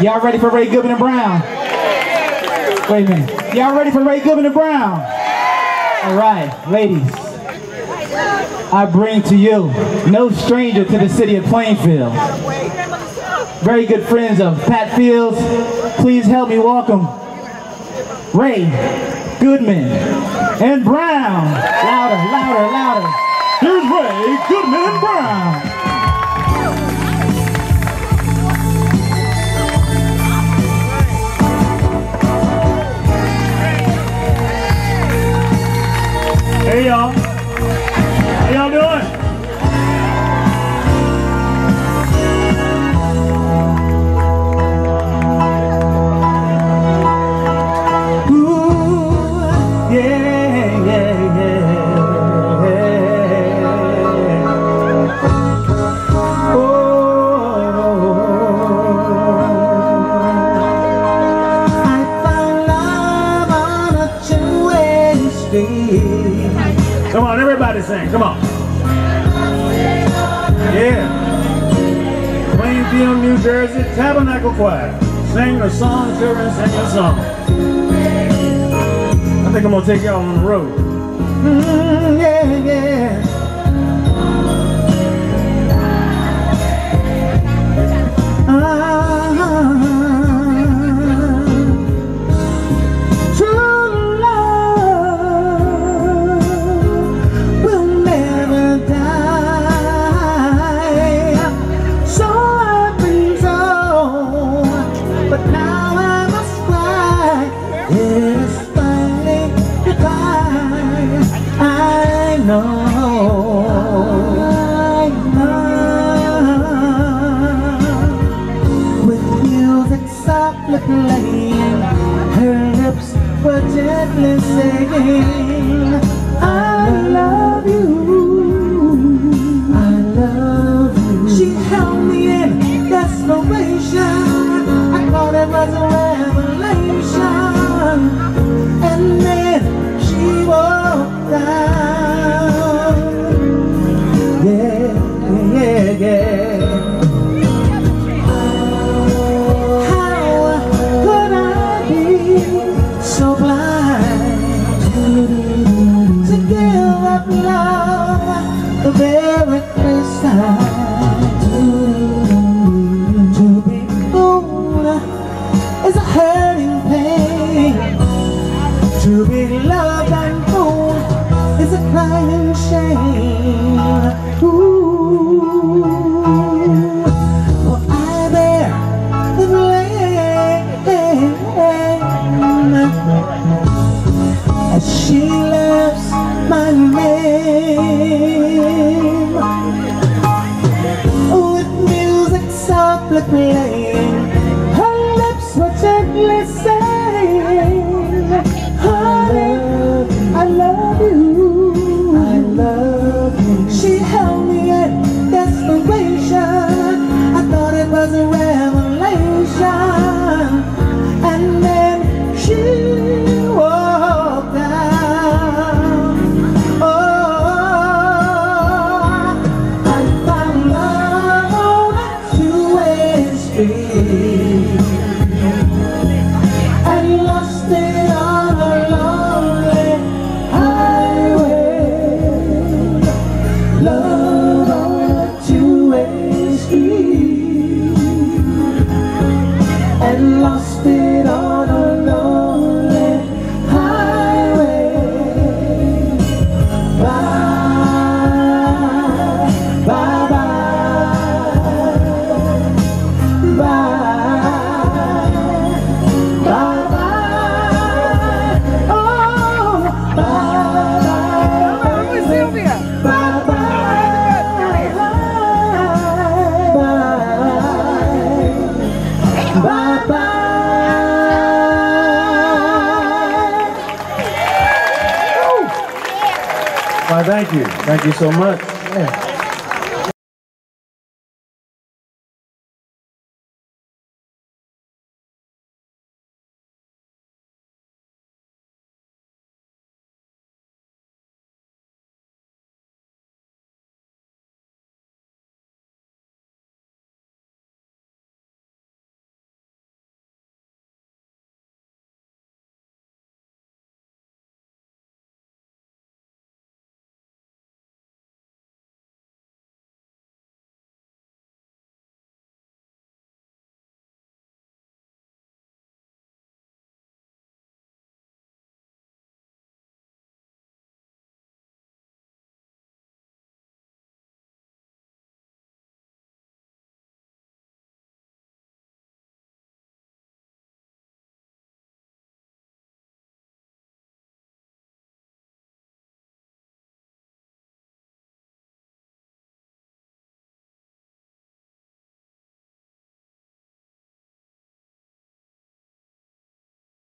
Y'all ready for Ray Goodman and Brown? Wait a minute. Y'all ready for Ray Goodman and Brown? All right, ladies. I bring to you no stranger to the city of Plainfield. Very good friends of Pat Fields. Please help me welcome Ray Goodman and Brown. Louder, louder, louder. Here's Ray Goodman and Brown. Y'all. Come on, everybody sing. Come on. Yeah. Plainfield, New Jersey, Tabernacle Choir. Sing the song, children, sing the song. I think I'm gonna take y'all on the road. Time? To be a hurting pain. To be loved and born is a crying softly playing. Her thank you. Thank you so much.